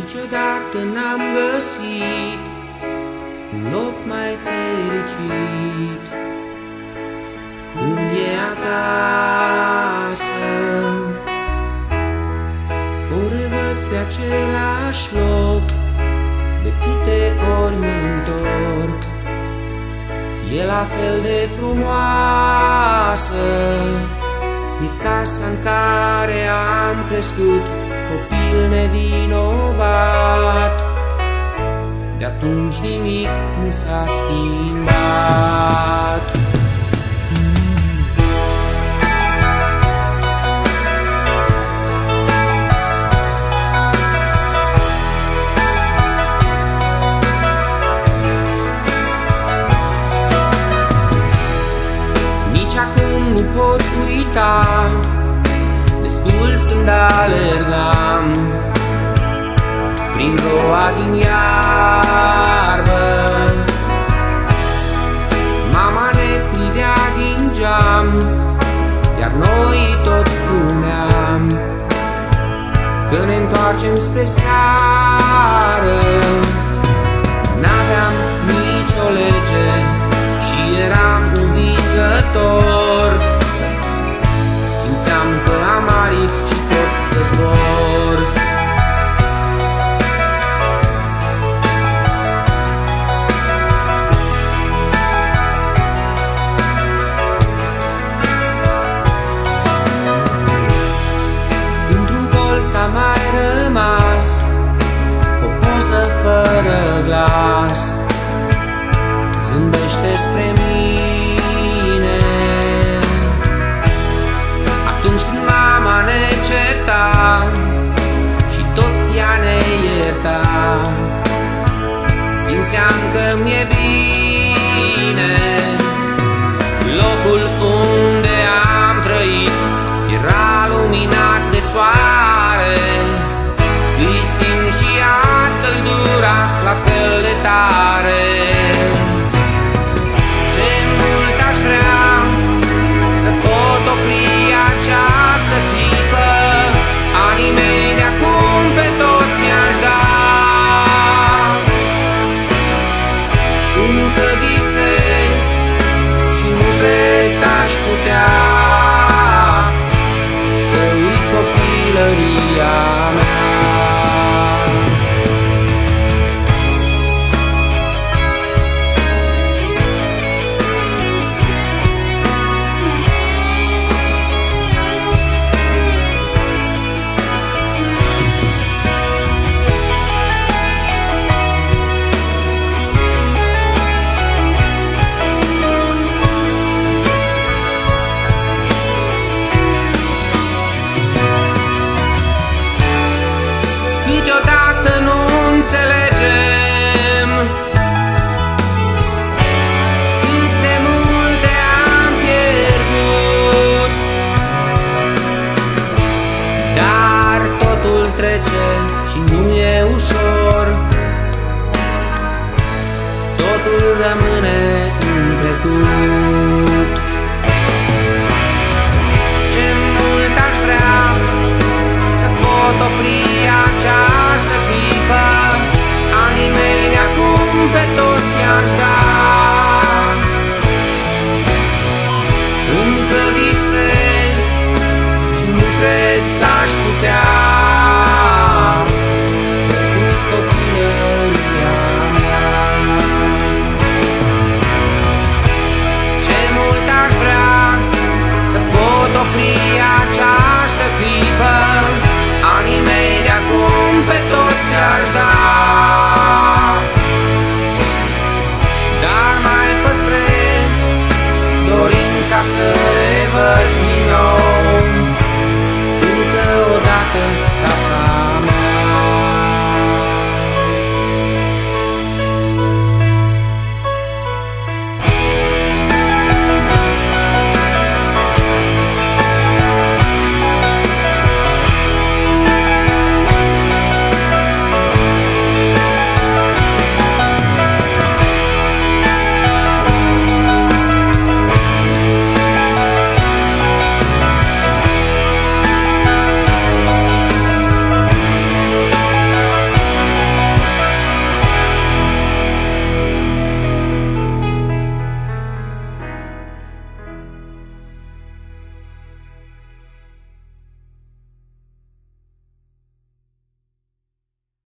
Niciodată n-am găsit un loc mai fericit cum e acasă. Ori văd pe același loc, de câte ori mă întorc, e la fel de frumoasă, e casa în care am crescut, copil nevinovat. De atunci nimic nu s-a schimbat. Nici acum nu pot uita Destul când alergam Prin roa din iarbă. Mama ne privea din geam Iar noi tot spuneam Că ne întoarcem spre seară. N-aveam nicio lege Și eram un visător fără glas Zâmbește spre mine. Atunci când mama ne certa Și tot ea ne ierta Simțeam că mi-e bine fel ușor. Totul rămâne în trecut. Ce mult aș vrea să pot opri această clipă. Anii mei de acum pe toți i-aș da Dar